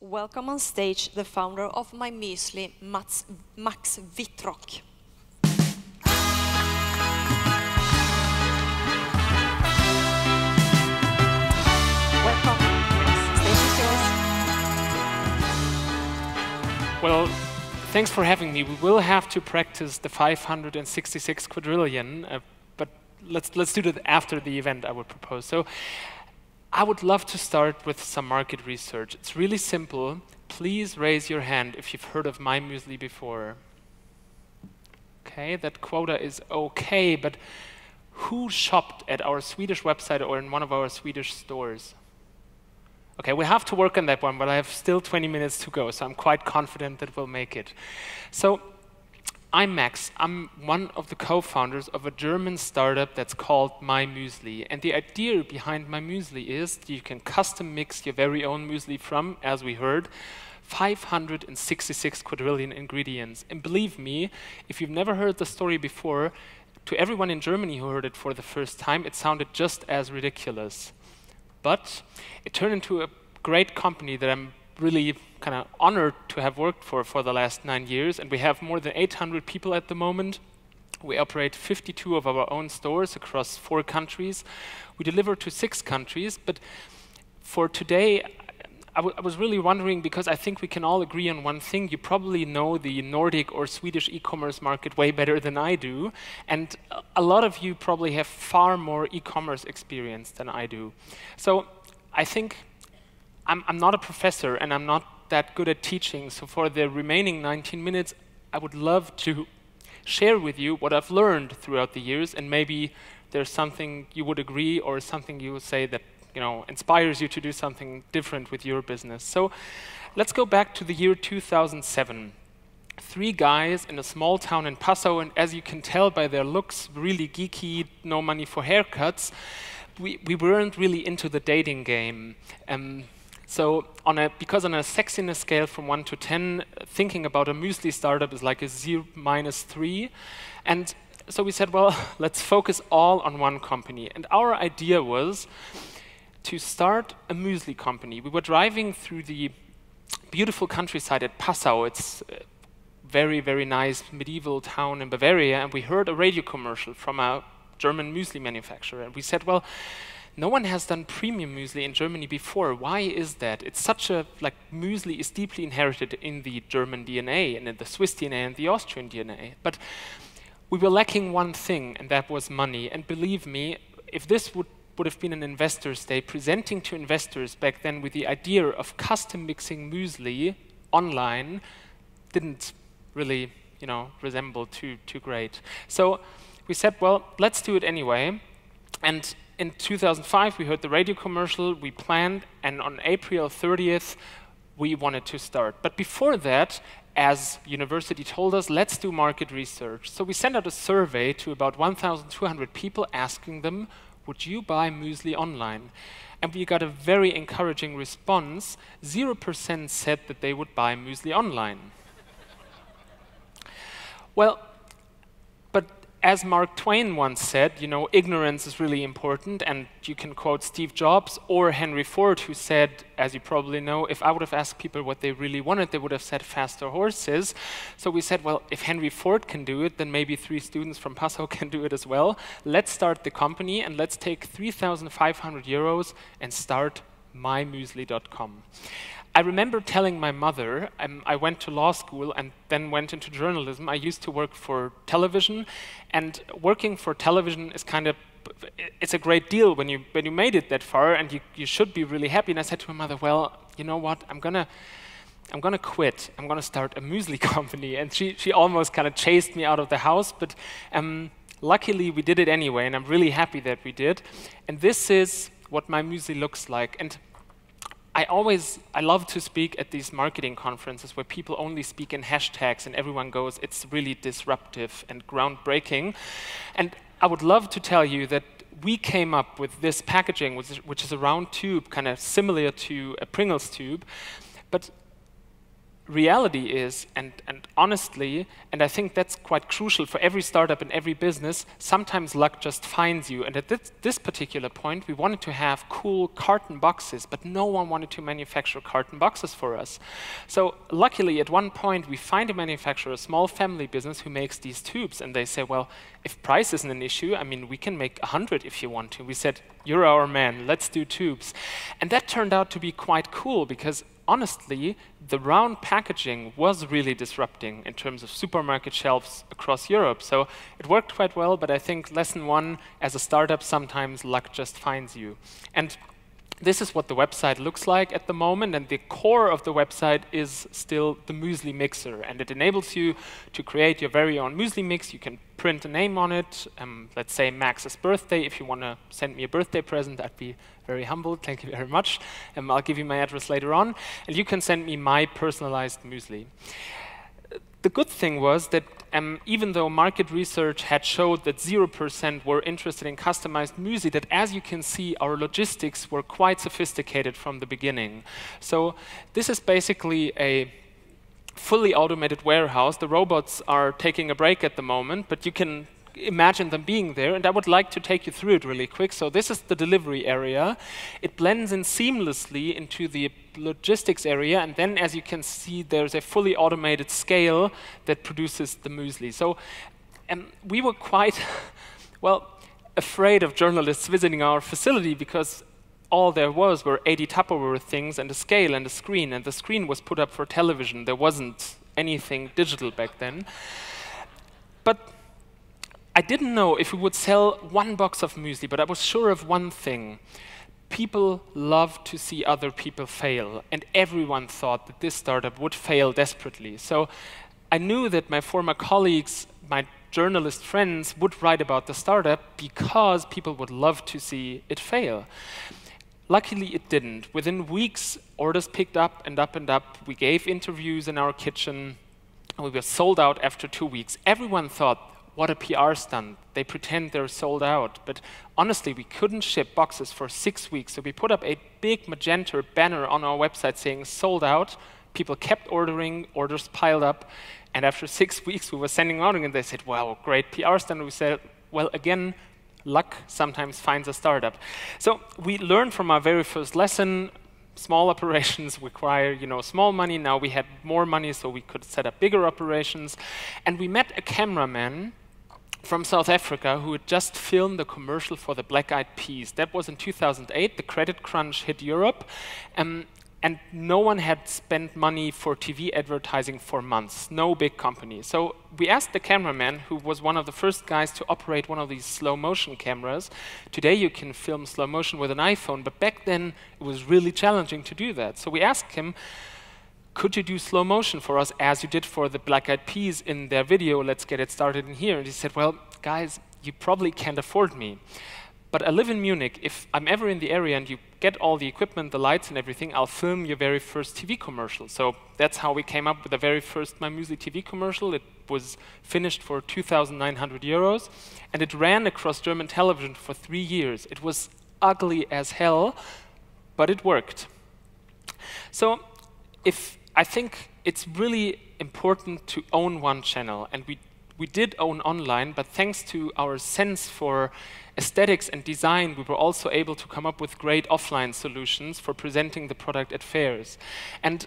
Welcome on stage the founder of My Muesli, Mats, Max Wittrock. Welcome. Well, thanks for having me. We will have to practice the 566 quadrillion, uh, but let's let's do that after the event. I would propose. So, I would love to start with some market research. It's really simple. Please raise your hand if you've heard of My Muesli before. Okay, that quota is okay, but who shopped at our Swedish website or in one of our Swedish stores? Okay, we have to work on that one, but I have still 20 minutes to go, so I'm quite confident that we'll make it. So, I'm Max. I'm one of the co-founders of a German startup that's called My Muesli. And the idea behind My Muesli is that you can custom mix your very own muesli from, as we heard, 566 quadrillion ingredients. And believe me, if you've never heard the story before, to everyone in Germany who heard it for the first time, it sounded just as ridiculous. But it turned into a great company that I'm really kind of honored to have worked for for the last nine years. And we have more than 800 people at the moment. We operate 52 of our own stores across four countries. We deliver to six countries. But for today, I, I was really wondering because I think we can all agree on one thing. You probably know the Nordic or Swedish e commerce market way better than I do. And a lot of you probably have far more e commerce experience than I do. So I think I'm, I'm not a professor and I'm not that good at teaching. So for the remaining 19 minutes, I would love to share with you what I've learned throughout the years and maybe there's something you would agree or something you would say that you know, inspires you to do something different with your business. So let's go back to the year 2007. Three guys in a small town in Passau, and as you can tell by their looks, really geeky, no money for haircuts, we, we weren't really into the dating game. Um, so on a, because on a sexiness scale from 1 to 10, thinking about a muesli startup is like a 0 minus 3. And so we said, well, let's focus all on one company. And our idea was to start a muesli company. We were driving through the beautiful countryside at Passau. It's a very, very nice medieval town in Bavaria, and we heard a radio commercial from a German muesli manufacturer. And we said, well, no one has done premium muesli in Germany before. Why is that? It's such a, like, muesli is deeply inherited in the German DNA and in the Swiss DNA and the Austrian DNA. But we were lacking one thing, and that was money. And believe me, if this would would have been an investor's day, presenting to investors back then with the idea of custom mixing muesli online didn't really, you know, resemble too, too great. So we said, well, let's do it anyway. And in 2005, we heard the radio commercial, we planned, and on April 30th, we wanted to start. But before that, as university told us, let's do market research. So we sent out a survey to about 1,200 people asking them, would you buy muesli online? And we got a very encouraging response. 0% said that they would buy muesli online. well, as Mark Twain once said, you know, ignorance is really important, and you can quote Steve Jobs or Henry Ford, who said, as you probably know, if I would have asked people what they really wanted, they would have said faster horses. So we said, well, if Henry Ford can do it, then maybe three students from Passau can do it as well. Let's start the company, and let's take 3,500 euros and start mymuesli.com. I remember telling my mother, um, I went to law school and then went into journalism. I used to work for television, and working for television is kind of it's a great deal when you when you made it that far, and you, you should be really happy. And I said to my mother, "Well, you know what? I'm gonna." I'm gonna quit. I'm gonna start a muesli company, and she she almost kind of chased me out of the house. But um, luckily, we did it anyway, and I'm really happy that we did. And this is what my muesli looks like. And I always, I love to speak at these marketing conferences where people only speak in hashtags and everyone goes, it's really disruptive and groundbreaking. And I would love to tell you that we came up with this packaging, which is, which is a round tube, kind of similar to a Pringles tube. But reality is, and, and honestly, and I think that's quite crucial for every startup and every business, sometimes luck just finds you. And at this, this, particular point, we wanted to have cool carton boxes, but no one wanted to manufacture carton boxes for us. So luckily, at one point, we find a manufacturer, a small family business, who makes these tubes, and they say, well, if price isn't an issue, I mean, we can make 100 if you want to. We said, you're our man, let's do tubes. And that turned out to be quite cool because honestly, the round packaging was really disrupting in terms of supermarket shelves across Europe. So it worked quite well, but I think lesson one, as a startup, sometimes luck just finds you. And this is what the website looks like at the moment, and the core of the website is still the muesli mixer, and it enables you to create your very own muesli mix. You can print a name on it, um, let's say Max's birthday. If you want to send me a birthday present, I'd be very humbled. Thank you very much. Um, I'll give you my address later on, and you can send me my personalized muesli. The good thing was that um, even though market research had showed that 0% were interested in customized muesli, that as you can see, our logistics were quite sophisticated from the beginning. So this is basically a fully automated warehouse. The robots are taking a break at the moment, but you can imagine them being there, and I would like to take you through it really quick. So this is the delivery area. It blends in seamlessly into the logistics area, and then as you can see, there's a fully automated scale that produces the muesli. So um, we were quite, well, afraid of journalists visiting our facility because all there was were 80 Tupperware things and a scale and a screen, and the screen was put up for television. There wasn't anything digital back then. But I didn't know if we would sell one box of muesli, but I was sure of one thing. People love to see other people fail, and everyone thought that this startup would fail desperately. So I knew that my former colleagues, my journalist friends, would write about the startup because people would love to see it fail. Luckily, it didn't. Within weeks, orders picked up and up and up. We gave interviews in our kitchen. And we were sold out after two weeks. Everyone thought what a PR stunt. They pretend they're sold out. But honestly, we couldn't ship boxes for six weeks. So we put up a big magenta banner on our website saying sold out. People kept ordering, orders piled up. And after six weeks, we were sending out and they said, wow, great PR stunt. We said, well, again, luck sometimes finds a startup. So we learned from our very first lesson, small operations require you know small money now we had more money so we could set up bigger operations and we met a cameraman from South Africa who had just filmed the commercial for the Black Eyed Peas. That was in 2008. The credit crunch hit Europe. Um, and no one had spent money for TV advertising for months, no big company. So we asked the cameraman, who was one of the first guys to operate one of these slow motion cameras. Today you can film slow motion with an iPhone, but back then it was really challenging to do that. So we asked him, could you do slow motion for us as you did for the Black Eyed Peas in their video, let's get it started in here? And he said, well, guys, you probably can't afford me. But I live in Munich. If I'm ever in the area and you get all the equipment, the lights and everything, I'll film your very first TV commercial. So that's how we came up with the very first My Muesli TV commercial. It was finished for 2,900 euros, and it ran across German television for three years. It was ugly as hell, but it worked. So if I think it's really important to own one channel, and we, we did own online, but thanks to our sense for aesthetics and design, we were also able to come up with great offline solutions for presenting the product at fairs. And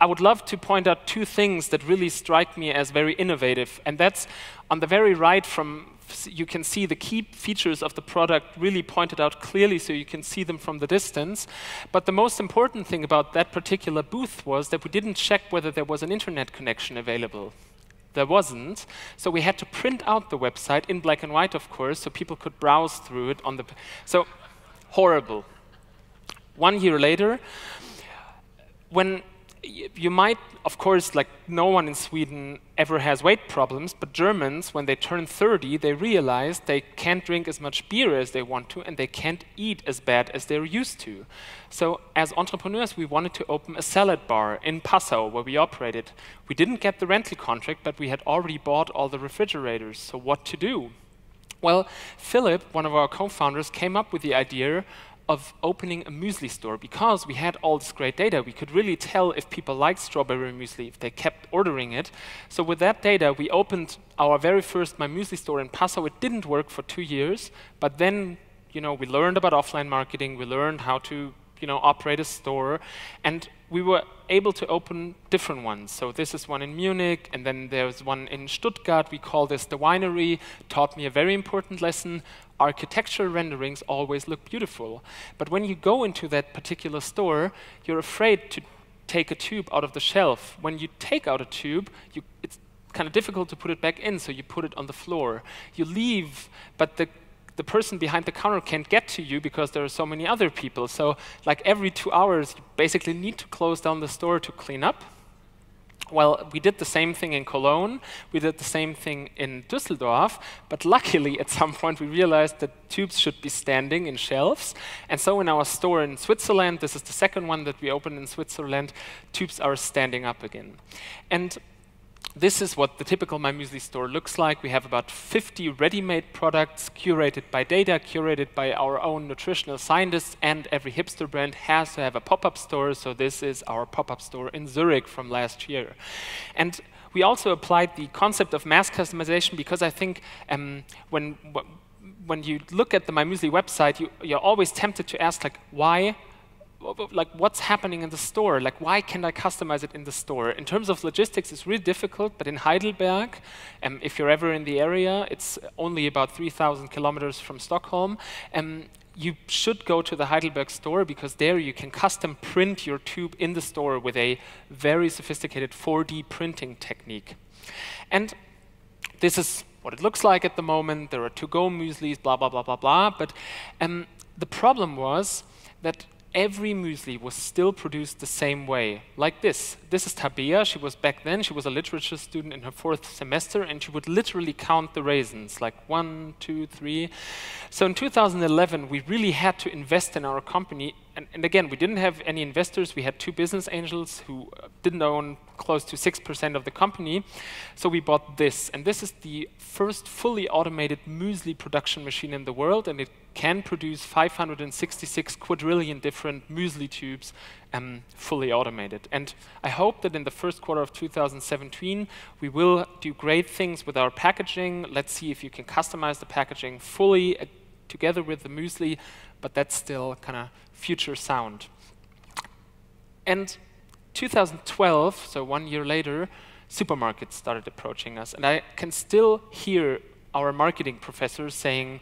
I would love to point out two things that really strike me as very innovative, and that's on the very right from you can see the key features of the product really pointed out clearly so you can see them from the distance. But the most important thing about that particular booth was that we didn't check whether there was an internet connection available. There wasn't, so we had to print out the website in black and white, of course, so people could browse through it on the. So, horrible. One year later, when you might, of course, like no one in Sweden ever has weight problems, but Germans, when they turn 30, they realize they can't drink as much beer as they want to, and they can't eat as bad as they're used to. So, as entrepreneurs, we wanted to open a salad bar in Passau, where we operated. We didn't get the rental contract, but we had already bought all the refrigerators, so what to do? Well, Philip, one of our co founders, came up with the idea of opening a muesli store because we had all this great data. We could really tell if people liked strawberry muesli, if they kept ordering it. So with that data, we opened our very first My Muesli store in Passau. It didn't work for two years, but then you know, we learned about offline marketing, we learned how to you know, operate a store, and we were able to open different ones. So this is one in Munich, and then there's one in Stuttgart. We call this the winery. Taught me a very important lesson. Architectural renderings always look beautiful. But when you go into that particular store, you're afraid to take a tube out of the shelf. When you take out a tube, you, it's kind of difficult to put it back in, so you put it on the floor. You leave, but the the person behind the counter can't get to you because there are so many other people. So like every two hours, you basically need to close down the store to clean up. Well, we did the same thing in Cologne, we did the same thing in Düsseldorf, but luckily at some point we realized that tubes should be standing in shelves. And so in our store in Switzerland, this is the second one that we opened in Switzerland, tubes are standing up again. And this is what the typical My Muesli store looks like. We have about 50 ready-made products curated by data, curated by our own nutritional scientists, and every hipster brand has to have a pop-up store, so this is our pop-up store in Zurich from last year. And we also applied the concept of mass customization because I think um, when, when you look at the My Muesli website, you, you're always tempted to ask, like, why like what's happening in the store? Like why can't I customize it in the store? In terms of logistics, it's really difficult, but in Heidelberg, um, if you're ever in the area, it's only about 3,000 kilometers from Stockholm. Um, you should go to the Heidelberg store because there you can custom print your tube in the store with a very sophisticated 4D printing technique. And this is what it looks like at the moment. There are to-go mueslis, blah, blah, blah, blah, blah. But um, the problem was that every muesli was still produced the same way, like this. This is Tabia. She was back then, she was a literature student in her fourth semester, and she would literally count the raisins, like one, two, three. So in 2011, we really had to invest in our company. And, and again, we didn't have any investors. We had two business angels who uh, didn't own close to 6% of the company. So we bought this. And this is the first fully automated muesli production machine in the world, and it can produce 566 quadrillion different muesli tubes um, fully automated. And I hope that in the first quarter of 2017, we will do great things with our packaging. Let's see if you can customize the packaging fully uh, together with the muesli, but that's still kind of future sound. And 2012, so one year later, supermarkets started approaching us. And I can still hear our marketing professors saying,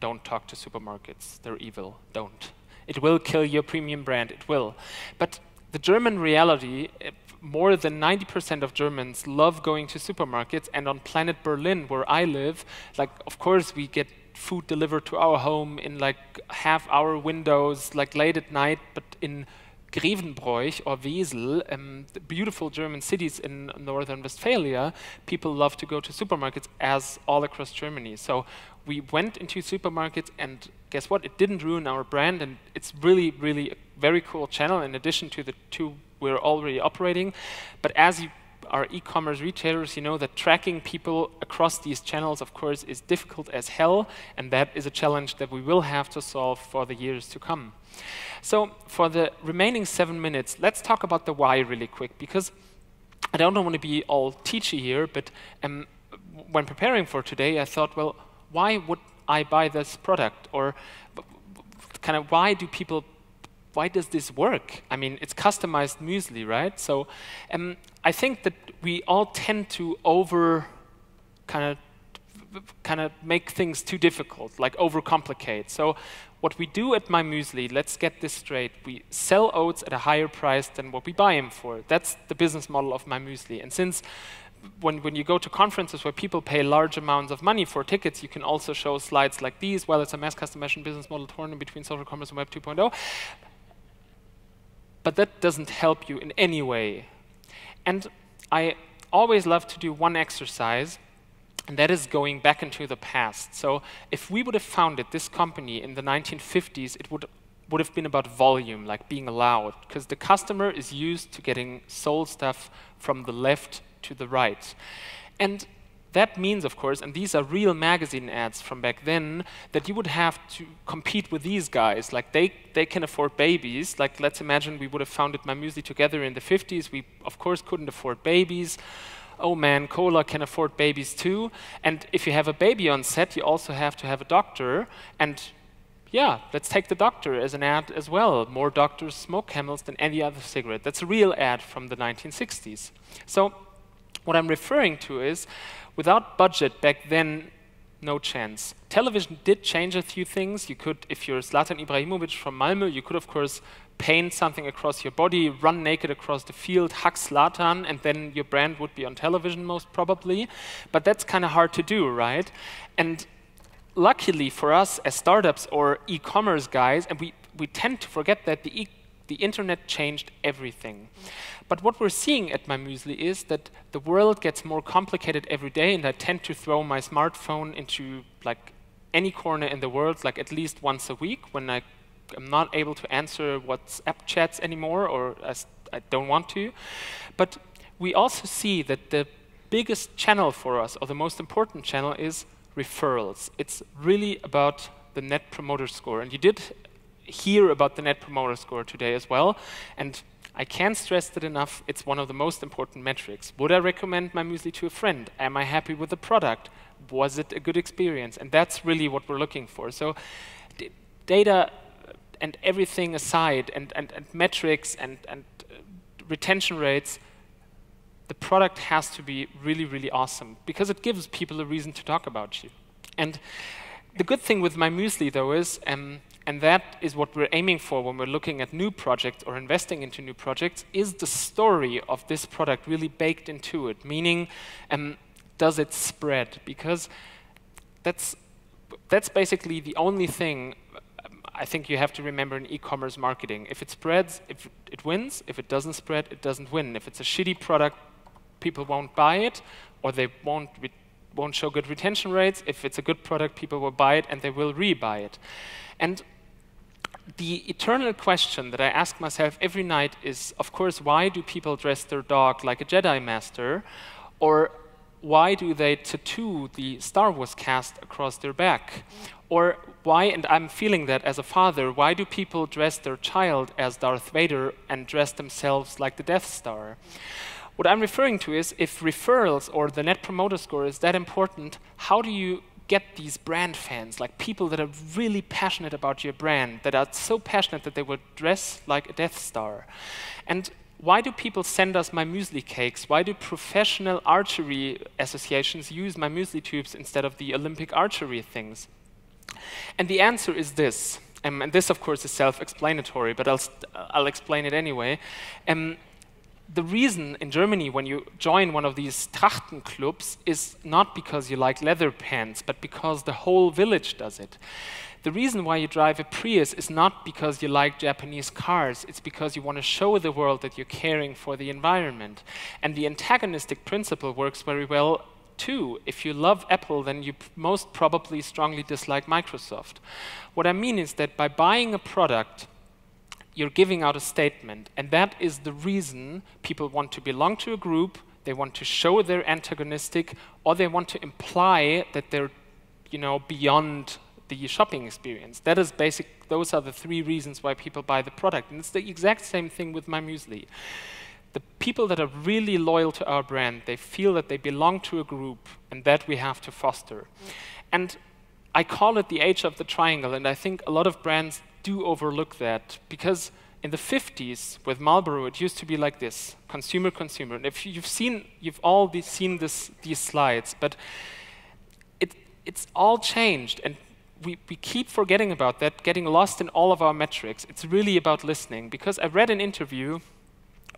don't talk to supermarkets. They're evil. Don't. It will kill your premium brand. It will. But the German reality, eh, more than 90% of Germans love going to supermarkets. And on planet Berlin, where I live, like, of course, we get food delivered to our home in like half hour windows, like late at night, but in Grevenbroich or Wesel, um, beautiful German cities in northern Westphalia, people love to go to supermarkets as all across Germany. So we went into supermarkets and guess what? It didn't ruin our brand and it's really, really a very cool channel in addition to the two we're already operating. But as you are e-commerce retailers, you know that tracking people across these channels, of course, is difficult as hell, and that is a challenge that we will have to solve for the years to come. So for the remaining seven minutes, let's talk about the why really quick, because I don't want to be all teachy here, but um, when preparing for today, I thought, well, why would I buy this product? Or kind of why do people why does this work? I mean, it's customized muesli, right? So um, I think that we all tend to over kind of kind of make things too difficult, like overcomplicate. So what we do at My Muesli, let's get this straight, we sell oats at a higher price than what we buy them for. That's the business model of My Muesli. And since when, when you go to conferences where people pay large amounts of money for tickets, you can also show slides like these. Well, it's a mass customization business model torn in between social commerce and Web 2.0 but that doesn't help you in any way. And I always love to do one exercise, and that is going back into the past. So if we would have founded this company in the 1950s, it would would have been about volume, like being allowed, because the customer is used to getting sold stuff from the left to the right. And that means, of course, and these are real magazine ads from back then, that you would have to compete with these guys. Like they, they can afford babies. Like let's imagine we would have founded My Muesli together in the 50s. We of course couldn't afford babies. Oh man, cola can afford babies too. And if you have a baby on set, you also have to have a doctor. And yeah, let's take the doctor as an ad as well. More doctors smoke camels than any other cigarette. That's a real ad from the 1960s. So what I'm referring to is Without budget back then, no chance. Television did change a few things. You could, if you're Zlatan Ibrahimovic from Malmö, you could, of course, paint something across your body, run naked across the field, hug Zlatan, and then your brand would be on television, most probably. But that's kind of hard to do, right? And luckily for us as startups or e-commerce guys, and we, we tend to forget that the, e the internet changed everything. But what we're seeing at my muesli is that the world gets more complicated every day, and I tend to throw my smartphone into like any corner in the world, like at least once a week, when I am not able to answer WhatsApp chats anymore, or I don't want to. But we also see that the biggest channel for us, or the most important channel, is referrals. It's really about the net promoter score. And you did hear about the net promoter score today as well. And I can't stress that enough. It's one of the most important metrics. Would I recommend my muesli to a friend? Am I happy with the product? Was it a good experience? And that's really what we're looking for. So data and everything aside, and, and, and metrics and, and uh, retention rates, the product has to be really, really awesome because it gives people a reason to talk about you. And the good thing with my muesli, though, is um, and that is what we're aiming for when we're looking at new projects or investing into new projects, is the story of this product really baked into it? Meaning, um, does it spread? Because that's, that's basically the only thing um, I think you have to remember in e-commerce marketing. If it spreads, if it wins. If it doesn't spread, it doesn't win. If it's a shitty product, people won't buy it, or they won't won't show good retention rates. If it's a good product, people will buy it and they will re-buy it. And the eternal question that I ask myself every night is, of course, why do people dress their dog like a Jedi Master? Or why do they tattoo the Star Wars cast across their back? Or why, and I'm feeling that as a father, why do people dress their child as Darth Vader and dress themselves like the Death Star? What I'm referring to is if referrals or the net promoter score is that important, how do you get these brand fans, like people that are really passionate about your brand, that are so passionate that they would dress like a Death Star. And why do people send us my muesli cakes? Why do professional archery associations use my muesli tubes instead of the Olympic archery things? And the answer is this, um, and this, of course, is self-explanatory, but I'll, I'll explain it anyway. Um, the reason in Germany when you join one of these Trachtenclubs is not because you like leather pants, but because the whole village does it. The reason why you drive a Prius is not because you like Japanese cars, it's because you want to show the world that you're caring for the environment. And the antagonistic principle works very well too. If you love Apple, then you most probably strongly dislike Microsoft. What I mean is that by buying a product, you're giving out a statement. And that is the reason people want to belong to a group, they want to show they're antagonistic, or they want to imply that they're you know, beyond the shopping experience. That is basic, those are the three reasons why people buy the product. And it's the exact same thing with my muesli. The people that are really loyal to our brand, they feel that they belong to a group, and that we have to foster. Mm. And I call it the age of the triangle, and I think a lot of brands do overlook that because in the 50s with Marlboro, it used to be like this, consumer, consumer. And if you've seen, you've all seen this, these slides, but it, it's all changed. And we, we keep forgetting about that, getting lost in all of our metrics. It's really about listening. Because I read an interview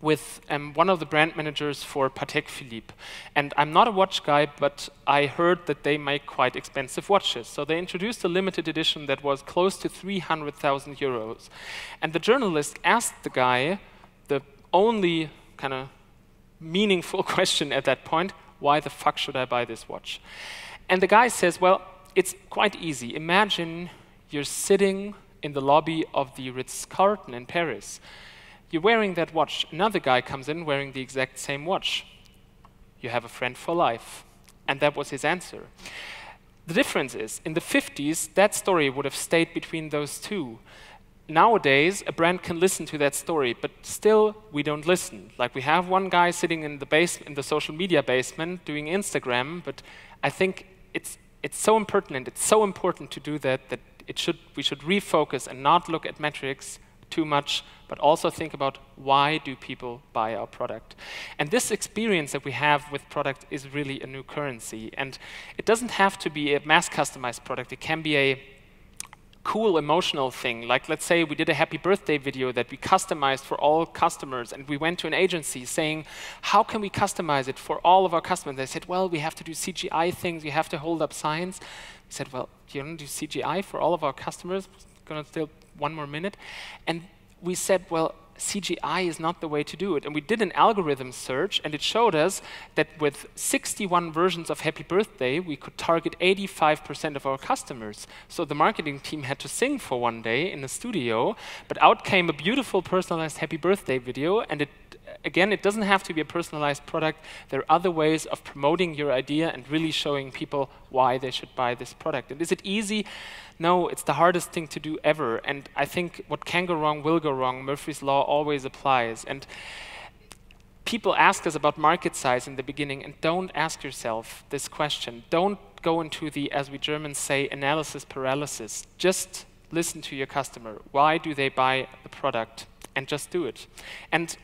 with um, one of the brand managers for Patek Philippe. And I'm not a watch guy, but I heard that they make quite expensive watches. So they introduced a limited edition that was close to 300,000 euros. And the journalist asked the guy the only kind of meaningful question at that point, why the fuck should I buy this watch? And the guy says, well, it's quite easy. Imagine you're sitting in the lobby of the Ritz-Carlton in Paris you're wearing that watch. Another guy comes in wearing the exact same watch. You have a friend for life. And that was his answer. The difference is, in the 50s, that story would have stayed between those two. Nowadays, a brand can listen to that story, but still, we don't listen. Like, we have one guy sitting in the, base, in the social media basement doing Instagram, but I think it's, it's so impertinent, it's so important to do that, that it should, we should refocus and not look at metrics too much, but also think about why do people buy our product. And this experience that we have with product is really a new currency. And it doesn't have to be a mass customized product. It can be a cool emotional thing. Like let's say we did a happy birthday video that we customized for all customers and we went to an agency saying, how can we customize it for all of our customers? They said, well, we have to do CGI things, we have to hold up signs. We said, well, you to do CGI for all of our customers? Gonna still one more minute. And we said, well, CGI is not the way to do it. And we did an algorithm search, and it showed us that with 61 versions of Happy Birthday, we could target 85% of our customers. So the marketing team had to sing for one day in the studio, but out came a beautiful personalized Happy Birthday video, and it again, it doesn't have to be a personalized product. There are other ways of promoting your idea and really showing people why they should buy this product. And is it easy? No, it's the hardest thing to do ever. And I think what can go wrong will go wrong. Murphy's Law always applies. And people ask us about market size in the beginning, and don't ask yourself this question. Don't go into the, as we Germans say, analysis paralysis. Just listen to your customer. Why do they buy the product? And just do it. And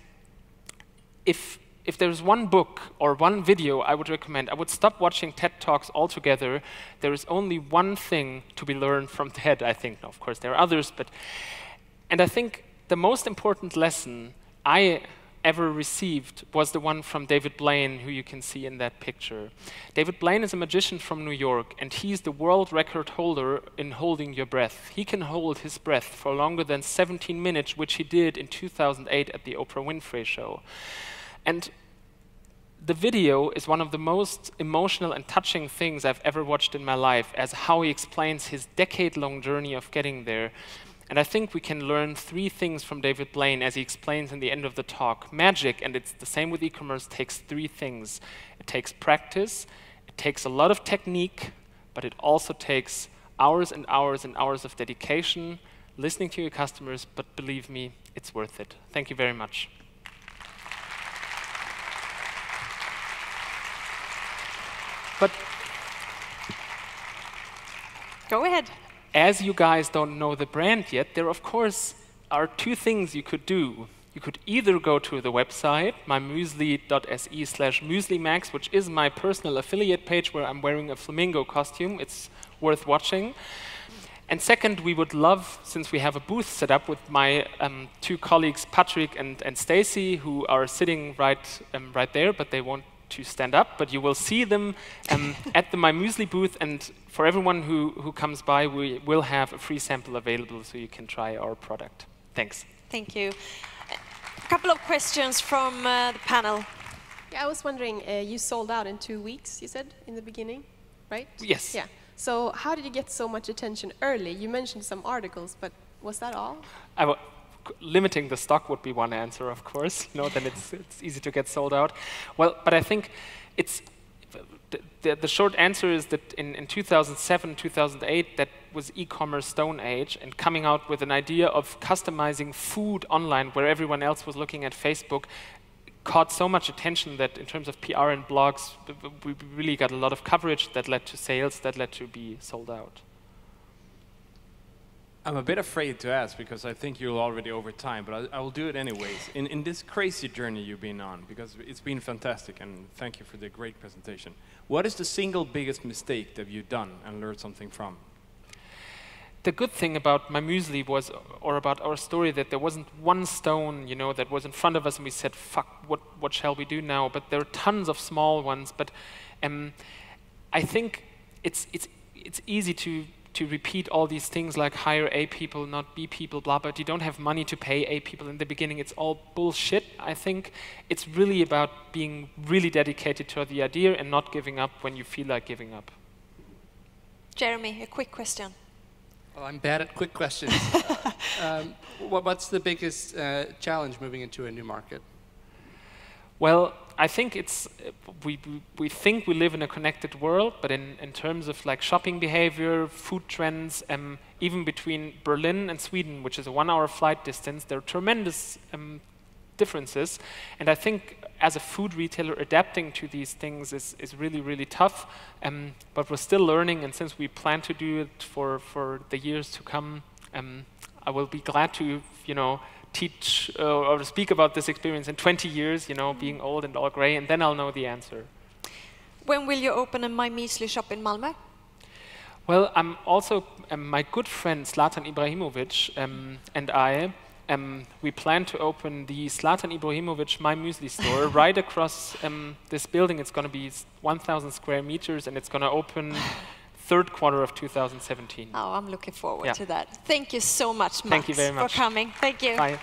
if if there's one book or one video I would recommend, I would stop watching TED Talks altogether. There is only one thing to be learned from TED, I think. of course, there are others, but. And I think the most important lesson I ever received was the one from David Blaine, who you can see in that picture. David Blaine is a magician from New York, and he's the world record holder in holding your breath. He can hold his breath for longer than 17 minutes, which he did in 2008 at the Oprah Winfrey Show. And the video is one of the most emotional and touching things I've ever watched in my life, as how he explains his decade long journey of getting there. And I think we can learn three things from David Blaine as he explains in the end of the talk. Magic, and it's the same with e commerce, takes three things it takes practice, it takes a lot of technique, but it also takes hours and hours and hours of dedication, listening to your customers, but believe me, it's worth it. Thank you very much. But go ahead. As you guys don't know the brand yet, there of course are two things you could do. You could either go to the website, mymuesli.se slash mueslimax, which is my personal affiliate page where I'm wearing a flamingo costume. It's worth watching. And second, we would love, since we have a booth set up with my um, two colleagues, Patrick and, and Stacy, who are sitting right, um, right there, but they won't to stand up, but you will see them um, at the My Muesli booth, and for everyone who, who comes by, we will have a free sample available so you can try our product. Thanks. Thank you. A couple of questions from uh, the panel. Yeah, I was wondering, uh, you sold out in two weeks, you said, in the beginning, right? Yes. Yeah. So how did you get so much attention early? You mentioned some articles, but was that all? Limiting the stock would be one answer, of course. You know, then it's, it's easy to get sold out. Well, but I think it's the, the, short answer is that in, in 2007, 2008, that was e-commerce stone age, and coming out with an idea of customizing food online, where everyone else was looking at Facebook, caught so much attention that in terms of PR and blogs, we really got a lot of coverage that led to sales, that led to be sold out. I'm a bit afraid to ask because I think you're already over time, but I, I, will do it anyways. In, in this crazy journey you've been on, because it's been fantastic, and thank you for the great presentation. What is the single biggest mistake that you've done and learned something from? The good thing about my muesli was, or about our story, that there wasn't one stone, you know, that was in front of us, and we said, "Fuck, what, what shall we do now?" But there are tons of small ones. But um, I think it's it's it's easy to to repeat all these things like hire A people, not B people, blah, but you don't have money to pay A people in the beginning. It's all bullshit, I think. It's really about being really dedicated to the idea and not giving up when you feel like giving up. Jeremy, a quick question. Well, I'm bad at quick questions. um, what's the biggest uh, challenge moving into a new market? Well, I think it's we we- we think we live in a connected world, but in, in terms of like shopping behavior, food trends, um, even between Berlin and Sweden, which is a one-hour flight distance, there are tremendous um, differences. And I think as a food retailer, adapting to these things is, is really, really tough. Um, but we're still learning, and since we plan to do it for, for the years to come, um, I will be glad to, you know, teach uh, or speak about this experience in 20 years, you know, being old and all gray, and then I'll know the answer. When will you open a My Muesli shop in Malmö? Well, I'm also um, my good friend Zlatan Ibrahimovic um, and I. Um, we plan to open the Zlatan Ibrahimovic My Muesli store right across um, this building. It's going to be 1,000 square meters, and it's going to open third quarter of 2017. Oh, I'm looking forward Yeah. to that. Thank you so much, Max, Thank you very much. for coming. Thank you. Bye.